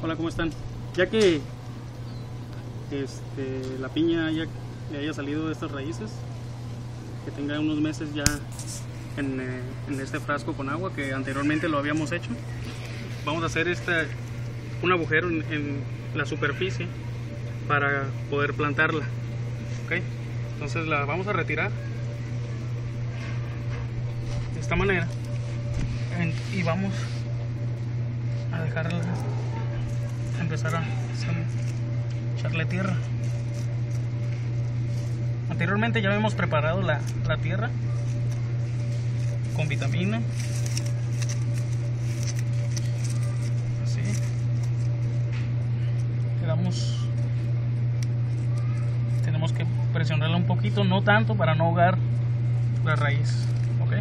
Hola, ¿cómo están? Ya que este, la piña le haya salido de estas raíces, que tenga unos meses ya en, eh, en este frasco con agua que anteriormente lo habíamos hecho, vamos a hacer este, un agujero en, la superficie para poder plantarla. ¿ok? Entonces la vamos a retirar de esta manera y vamos a dejarla empezar a echarle tierra. Anteriormente ya habíamos preparado la, la tierra con vitamina. Así. Le damos. Tenemos que presionarla un poquito, no tanto para no ahogar la raíz. ¿Ok?